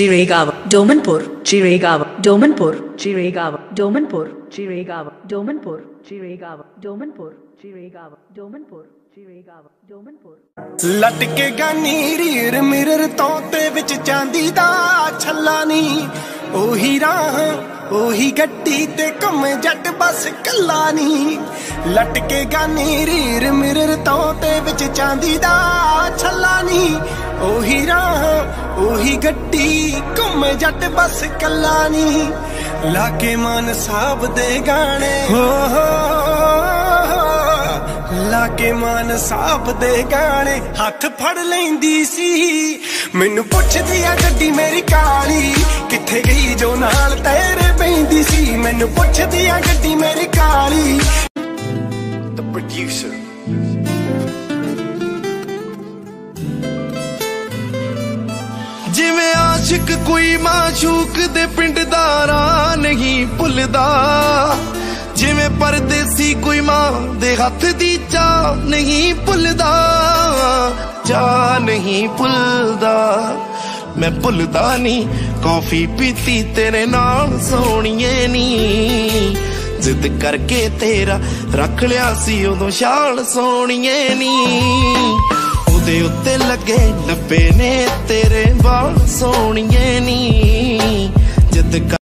Chiregaon, Domanpur, Chiregaon, Domanpur, Chiregaon, Domanpur, Chiregaon, Domanpur, Chiregaon, Domanpur, Chiregaon, Domanpur, Chiregaon, Domanpur. ਲਟਕੇਗਾ ਨੀਰ mirror ਤੋਂ ਤੇ ਵਿੱਚ ਚਾਂਦੀ ਦਾ ਛੱਲਾ ਨੀ ਉਹੀ ਰਾਹ ਉਹੀ ਗੱਡੀ ਤੇ ਘੁੰਮ ਜੱਟ ਬਸ ਕੱਲਾ ਨੀ ਲਟਕੇਗਾ ਨੀਰ ਮਿਰਰ ਤੋਂ ਤੇ ਵਿੱਚ ਚਾਂਦੀ ਦਾ ਛੱਲਾ ਨੀ ਉਹੀ ਰਾਹ, ਉਹੀ ਗੱਡੀ, ਘੁੰਮ ਜੱਟ ਬਸ ਕੱਲਾ ਨੀ ਲਾਗੇ ਮਨ ਸਾਬ ਦੇ ਗਾਣੇ। ਹੋ ਹੋ, ਲਾਗੇ ਮਨ ਸਾਬ ਦੇ ਗਾਣੇ। ਹੱਥ ਫੜ ਲੈਂਦੀ ਸੀ। ਮੈਨੂੰ ਪੁੱਛਦੀ ਆ ਗੱਡੀ ਮੇਰੀ ਕਾਲੀ, ਕਿੱਥੇ ਗਈ ਜੋ ਨਾਲ ਤੇਰੇ ਪੈਂਦੀ ਸੀ? ਮੈਨੂੰ ਪੁੱਛਦੀ ਆ ਗੱਡੀ ਮੇਰੀ ਕਾਲੀ। The producer. ਆਸ਼ਿਕ ਕੋਈ ਮਾਸ਼ੂਕ ਦੇ ਪਿੰਡ ਦਾ ਰਾਹ ਨਹੀਂ ਭੁੱਲਦਾ। ਜਿਵੇਂ ਪਰਦੇਸੀ ਕੋਈ ਮਾਂ ਦੇ ਹੱਥ ਦੀ ਚਾਹ ਨਹੀਂ ਭੁੱਲਦਾ। ਚਾਹ ਨਹੀਂ ਭੁੱਲਦਾ। ਮੈਂ ਭੁੱਲਦਾ ਨਹੀਂ, ਕੌਫੀ ਪੀਤੀ ਤੇਰੇ ਨਾਲ ਸੋਣੀਏ ਨੀ। ਜ਼ਿੱਦ ਕਰਕੇ ਤੇਰਾ ਰੱਖ ਲਿਆ ਸੀ ਉਦੋਂ ਸ਼ਾਲ ਸੋਣੀਏ ਨੀ। ਲੱਗੇ ਨੱਬੇ ਨੇ ਤੇਰੇ ਵਾਲ ਸੋਣੀਏ ਨੀ। ਜਿੱਦ